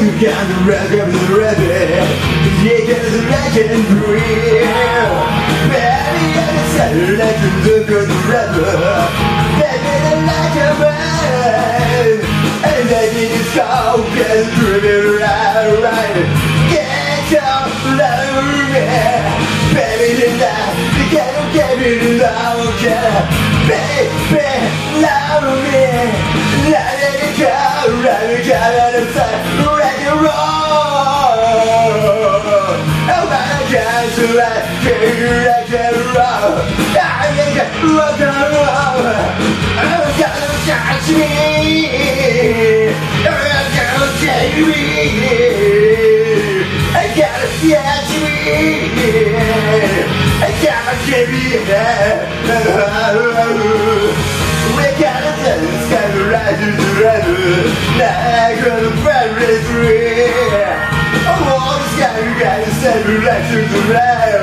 you got the record of the rabbit You get the real. Baby, I said legend of the rabbit Baby, the legend man And I did it so get driven right, right. Get your love, Baby, tonight You can't get me love, yeah. Baby, I can rock and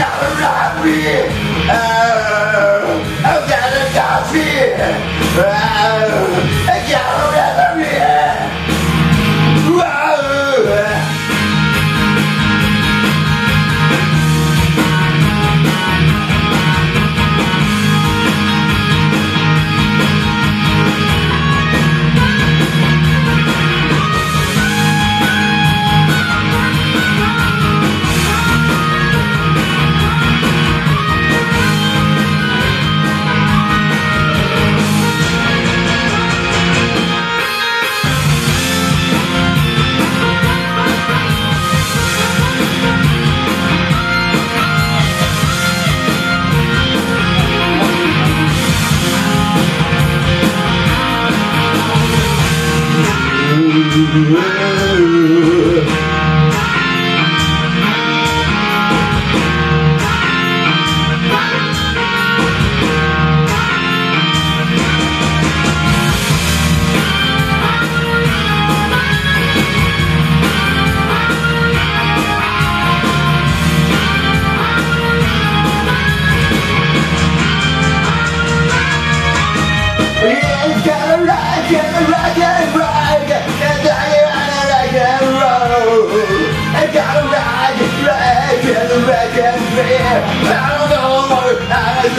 Oh, It's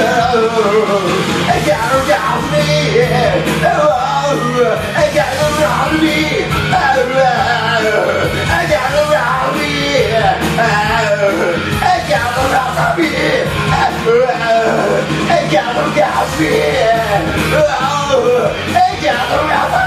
Oh, I around me. Oh, I got around me. Oh, I got around me. Oh, I got around me. Oh, I got around me. Oh, I got around me.